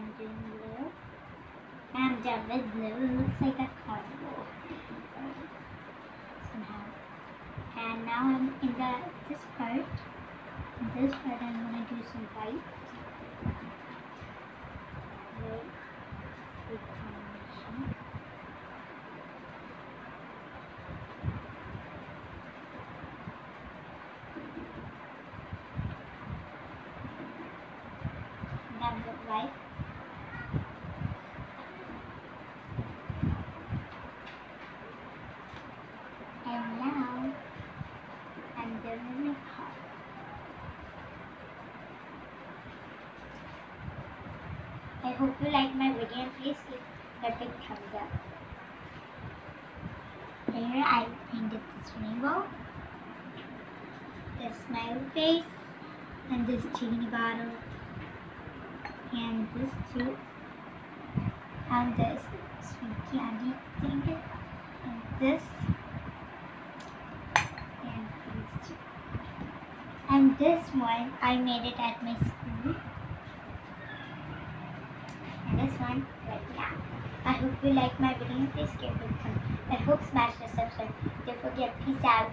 I'm doing blue. Done with blue. It looks like a carnival. Somehow. And now I'm in the this part. In this part I'm gonna do some white. Now the white. And now I'm doing my heart. I hope you like my video and please give a big thumbs up. Here I painted this rainbow, this smiley face, and this genie bottle, and this too, and this sweet candy thing, and this, and this two. And this one, I made it at my school. And this one, right now. I hope you like my video. Please give it a thumb. I hope smash the subscribe. Don't forget. Peace out.